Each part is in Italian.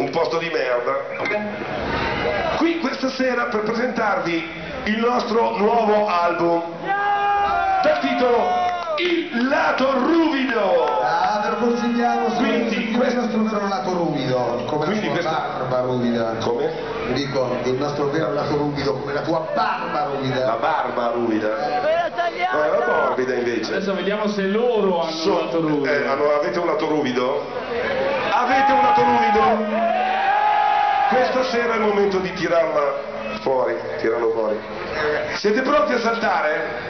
un posto di merda. Qui questa sera per presentarvi il nostro nuovo album dal titolo Il lato ruvido. Ah, ve lo consigliamo Quindi, questo questo- nostro vero lato ruvido, come Quindi la tua questo- barba ruvida. Come? Dico, il nostro vero lato ruvido, come la tua barba ruvida. La barba ruvida. No, la morbida invece. Adesso vediamo se loro hanno So- un lato ruvido. eh, hanno- avete un lato ruvido? Avete un lato ruvido? Questa sera è il momento di tirarla fuori, tirarlo fuori. Siete pronti a saltare?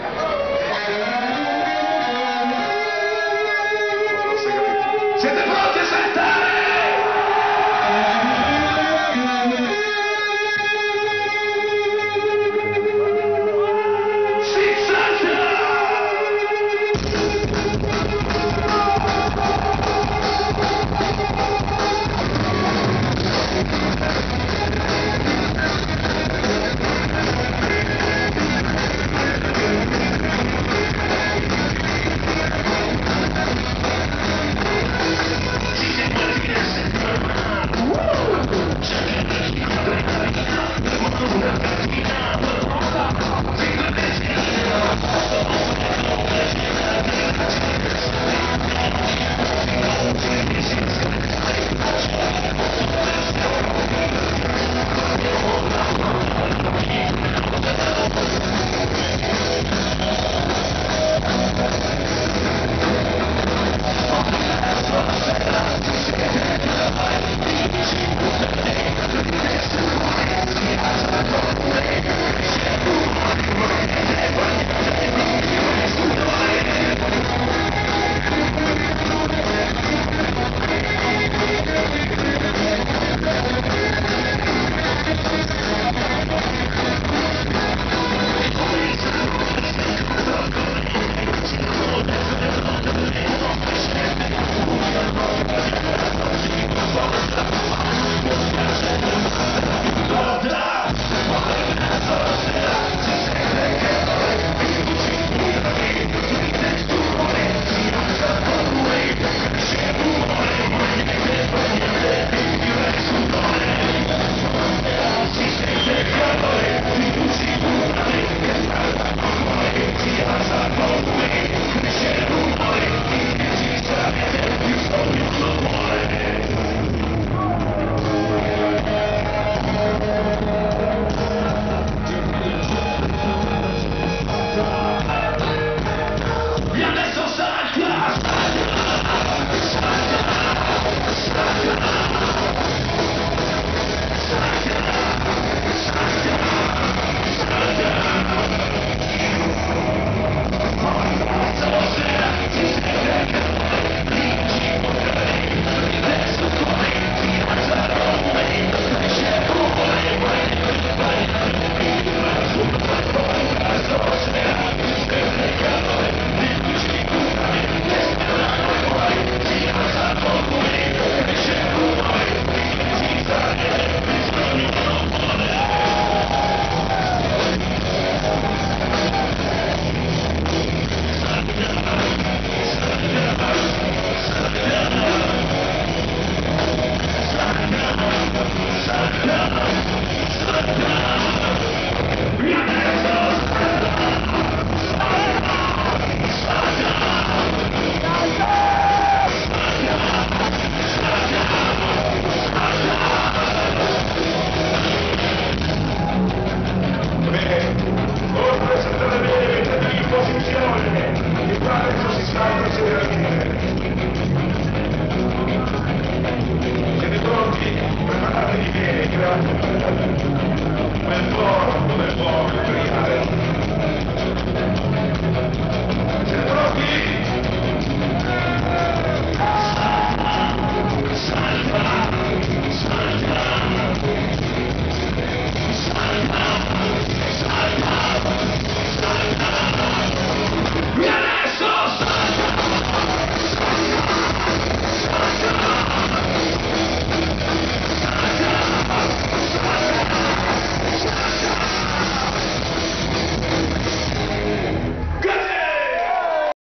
Mentor, mentor, mentor.